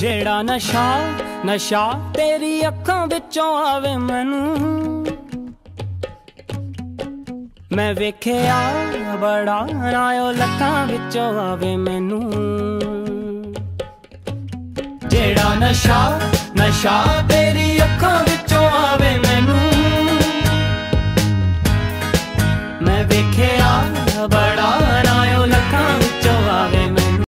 ਜਿਹੜਾ ਨਸ਼ਾ ਨਸ਼ਾ ਤੇਰੀ ਅੱਖਾਂ ਵਿੱਚੋਂ ਆਵੇ ਮੈਨੂੰ। ਮੈਂ ਵੇਖਿਆ ਬੜਾ ਨਾ ਲੱਖਾਂ ਵਿੱਚੋਂ ਆਵੇ ਮੈਨੂੰ। ਜਿਹੜਾ ਨਸ਼ਾ ਨਸ਼ਾ ਤੇਰੀ